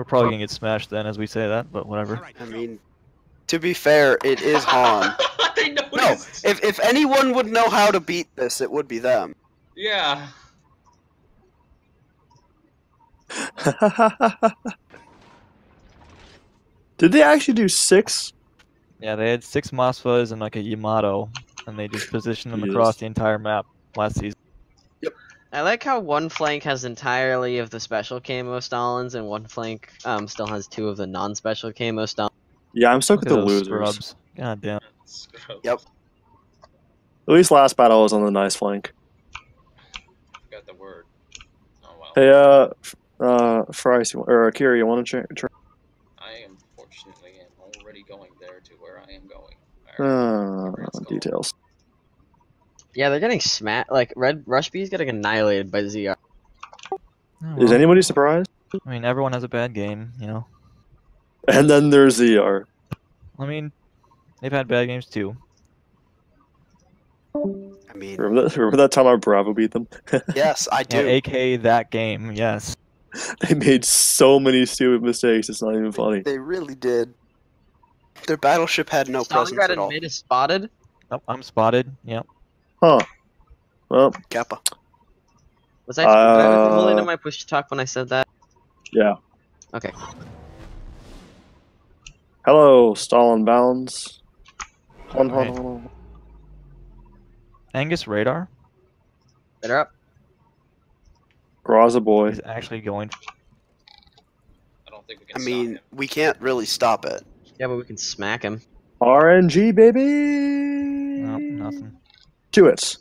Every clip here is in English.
We're probably gonna get smashed then as we say that, but whatever. I mean, to be fair, it is Han. I No, if if anyone would know how to beat this, it would be them. Yeah. Did they actually do six? Yeah, they had six Moskvas and like a Yamato, and they just positioned them Yes. across the entire map last season. I like how one flank has entirely of the special camo Stalins, and one flank um still has two of the non-special camo Stalins. Yeah, I'm stuck with the at those losers. scrubs. God damn. Scrubs. Yep. At least last battle was on the nice flank. Got the word. Oh well. Hey, uh, f- uh, Fries, or Akira, you want to try? I unfortunately am already going there to where I am going. Uh, Alright, let's details. Yeah, they're getting smacked. Like Red Rush B's getting annihilated by ZR. Oh, Is anybody surprised? I mean, everyone has a bad game, you know. And then there's ZR. I mean, they've had bad games too. I mean, Remember that, remember that time our Bravo beat them? yes, I Yeah, do. AK that game, yes. they made so many stupid mistakes, it's not even funny. They really did. Their battleship had no presence at all. in mid is spotted. Oh, I'm spotted. Yep. Huh. Well, Kappa. Was I, was I Uh, holding in my push talk when I said that? yeah. Okay. Hello, Stalin Bounds. Hold on, hold on, Right. Angus Radar Better up. Graza boy. is actually going. I don't think we can. I mean, him. we can't really stop it. Yeah, but we can smack him. RNG, baby! No, nothing. To it.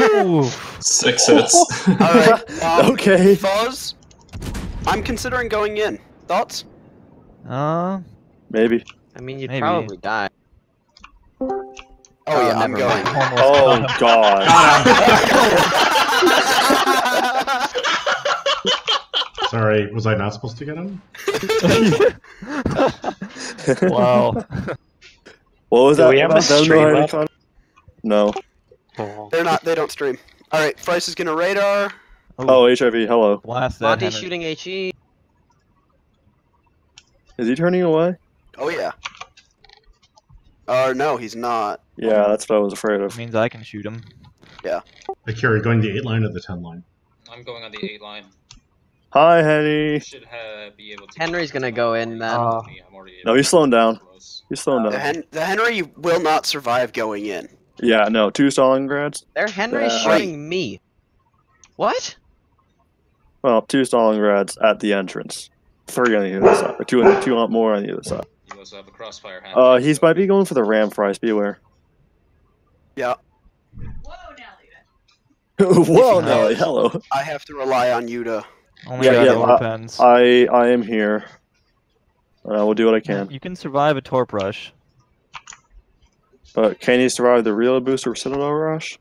Oof. Six hits. All right. Um, Okay. Fuzz, I'm considering going in. Thoughts? Uh, Maybe. I mean, you'd Maybe. probably die. Oh, Oh, yeah, I'm going. mind. almost. Oh, God. Sorry, was I not supposed to get him? wow. What was Do that? we have a about them stream up? No. Oh. They're not. They don't stream. All right. Price is gonna radar. Oh, HIV, hello. blast that. Monty shooting HE. Is he turning away? Oh yeah. Or no, he's not. Yeah, that's what I was afraid of. means I can shoot him. Yeah. Akira, going the eight line or the ten line? I'm going on the eight line. Hi, Henny. Should ha- be able to. Henry's gonna go in then. Uh, Me, I'm already No, he's slowing down. Close. He's slowing The. Hen- the Henry will not survive going in. Yeah, no, two Stalingrads. They're Henry's Uh, shooting me. What? Well, two Stalingrads at the entrance. Three on the other side. Or two, on, the, two on- more on the other side. You also have a crossfire hand. Uh, he's might be going for the ram fries. Beware. Yeah. Whoa, If he Nelly. does- Only I have to rely on you to. Only Yeah, got yeah, no uh. I I am here. Uh, and I will do what I can. You can survive a torp rush. But can he survive the real booster Citadel rush?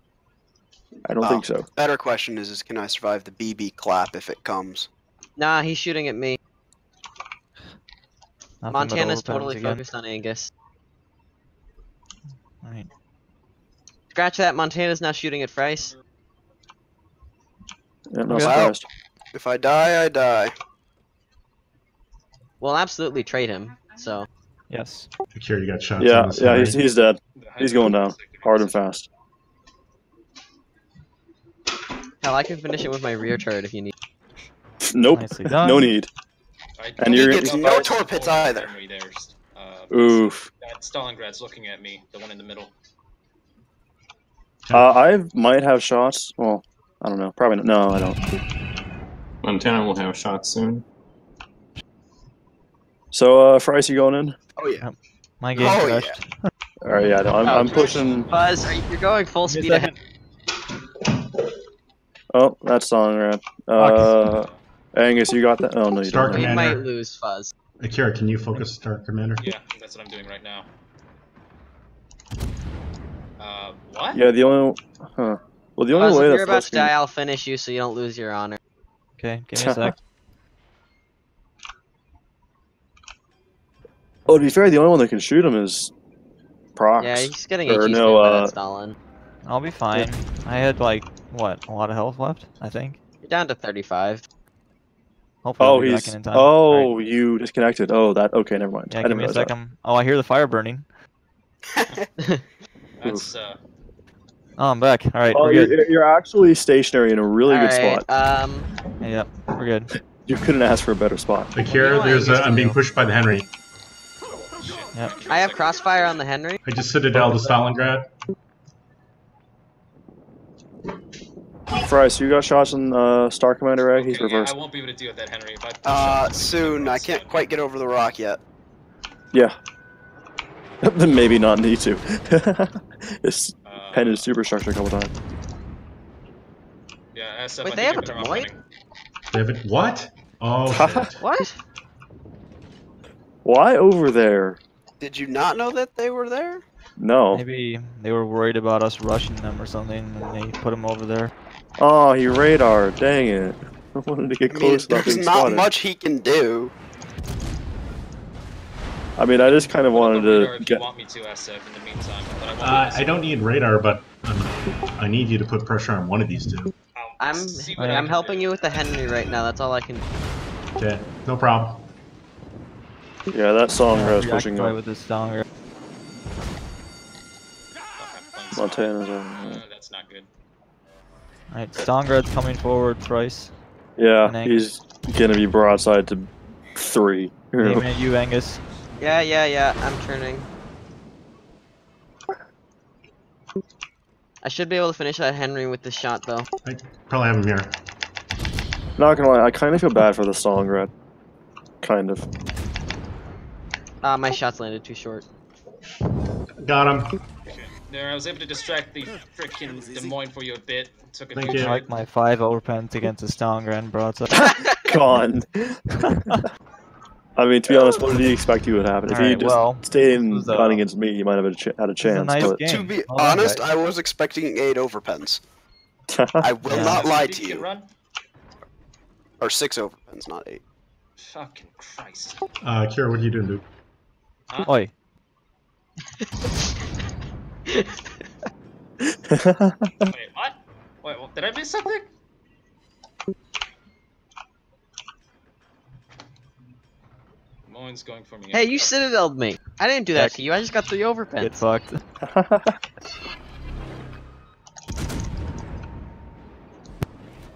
I don't Oh. think so. Better question is, is can I survive the BB clap if it comes? Nah, he's shooting at me. Nothing but Montana's totally again. focused on Angus. Right. Scratch that. Montana's now shooting at Price. Yeah, I'm Okay. If I die, I die. We'll absolutely trade him. So Yes. Akira, you got shots. Yeah, yeah, he's, he's dead. He's going down. Hard and fast. hell, I can finish it with my rear turret if you need. Nope. No need. I And you're- think Gets it's no about torp hits to either. Uh, Oof. That Stalingrad's looking at me, the one in the middle. Uh, I might have shots. Well, I don't know. Probably not. No, I don't. Montana will have shots soon. So, uh, Fries, you going in? Oh yeah. My game Oh, crashed. All right, yeah, no, I'm, Oh, I'm pushing. Buzz, are you, you're going full speed ahead. Oh, that's Stalingrad. Uh, Angus, you got that? Oh no, you Start don't. We might lose Fuzz. Akira, can you focus Star Commander? Yeah, that's what I'm doing right now. Uh, what? Yeah, the only. Huh. Well, the only Fuzz, way if you're about to die, I'll finish you so you don't lose your honor. Okay, give me a sec. Oh, to be fair, the only one that can shoot him is Prox. Yeah, he's getting Or HE no, no, uh, Stalin. I'll be fine. I had like what a lot of health left. I think. You're down to 35. Hopefully, Oh, I'll back he's. in in time. All right. Oh, you disconnected. Oh, that. Okay, never mind. Yeah, didn't give me a realize that. Oh, I hear the fire burning. That's uh. Oh, I'm back. All right, Oh, we're you're, good. you're actually stationary in a really good Alright, spot. Um, Yeah, Yep, we're good. You couldn't ask for a better spot. Akira, What do you there's want a, Angus I'm being pushed by the Henry. Yep. I have crossfire on the Henry. I just citadel to Stalingrad. Fry, so you got shots on uh, Star Commander Egg? He's okay, yeah, reversed. I won't be able to deal with that, Henry. If I Uh, up, soon. I can't quite get over the rock yet. Yeah. then maybe not need to. this Uh, pen is superstructure a couple times. Yeah, SF. Wait, I they have a better off Deloitte? running. David, what? Oh, shit. What? Why over there? Did you not know that they were there? No. Maybe they were worried about us rushing them or something, and they put them over there. Oh, he radar. Dang it. I wanted to get I mean, close without there's being not spotted. much he can do. I mean, I just kind of wanted to if you get. want me to, SF. In the meantime, but I Uh, I don't need radar, but um, I need you to put pressure on one of these two. I'll I'm I I'm helping do. you with the Henry right now. That's all I can. Okay, no problem. Yeah, that song Yeah, is pushing preoccupied up. with this song. Fuck, I'm playing Montana's Uh, that's not good. All right, Stongrad's coming forward. Price. Yeah, he's gonna be broadside to three. Aiming at you, Angus. Yeah, yeah, yeah. I'm turning. I should be able to finish that Henry with the shot though. I probably have him here. Not gonna lie, I kind of feel bad for the Songrat. Kind of. Uh, my shots landed too short. Got him. There, I was able to distract the frickin' Des Moines for you a bit. Took a Thank few you. I like my five overpens against a Stongrad broadside. Gone. I mean, to be honest, what did you expect you would happen? If you Alright, just well, stayed in was, uh, gun against me, you might have had a, ch- had a this a chance. nice but. To be Hold honest, guys. I was expecting eight overpens. I will Yeah. not lie to get you. Run? Or six overpens, not eight. Fucking Christ. Uh, Kira, what are you doing, dude? Oi. Wait, what? Wait, what? did I miss something? Moin's going for me. Hey, you citadeled me. I didn't do that Heck. to you. I just got three Get overpens. fucked.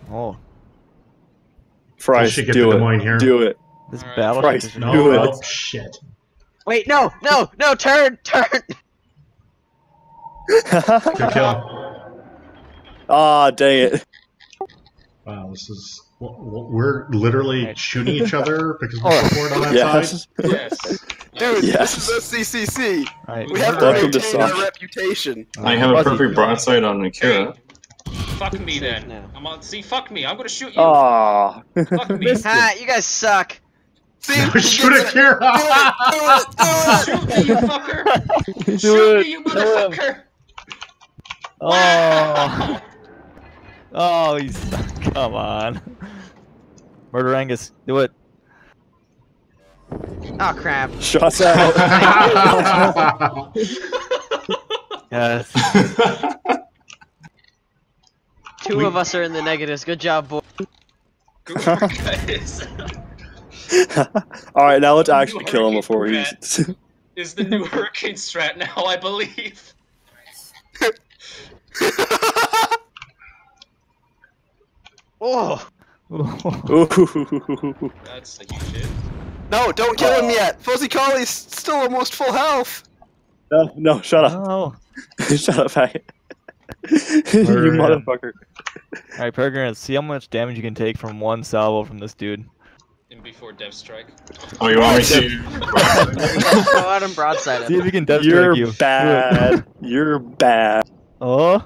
Oh, Fry, I should get do it. Here. Do it. this Alright. battleship Christ, is No, Do it. oh, shit. Wait, no, no, no, turn, turn. Good kill. ah, dang it. Wow, this is. w- w- We're literally shooting each other because we're Oh. forward on that side. Yes. Yes. Dude, Yes. this is SCCC. All right, We have to Welcome to maintain our reputation. I have a Fuzzy. perfect broadside on Akira. Fuck me then. now. I'm on. See, fuck me. I'm gonna shoot you. Ah. Fuck me. Ha, you guys suck. See, Shoot it, Kira! Shoot me, you fucker. Do Shoot it. me, you him. motherfucker. Oh. Oh, he's come on. Murder Angus, do it. Oh crap. Shots out. Yes. Two of us are in the negatives. Good job, boy. Good work, guys. All right, now let's actually kill him before he's. Is the new hurricane strat now? I believe. Oh, Ooh. That's a huge hit. no, don't kill him oh. yet. Fuzzy Collie's still almost full health. No, no, shut up. oh. shut up, faggot. you Where, motherfucker. All right, Peregrine, see how much damage you can take from one salvo from this dude. In before Dev Strike. Oh, you want me to? go out and broadside See if him. he can death You're strike you. Do it. bad. You're bad. Oh.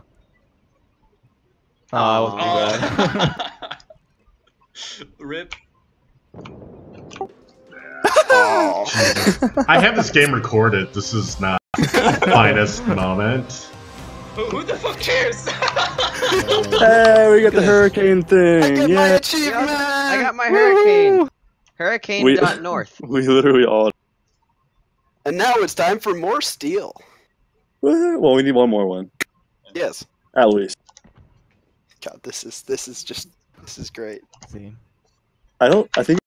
Oh, that wasn't oh. bad. Oh. Rip. Oh. I have this game recorded. This is not finest moment. Who, who the fuck cares? Hey, we got the hurricane thing. I thing. get my Yeah. achievement. I got my hurricane. Hurricane We- dot north. We literally all. And now it's time for more steel. Well, we need one more one, Yes. at least. God, this is this is just this is great. See. I don't. I think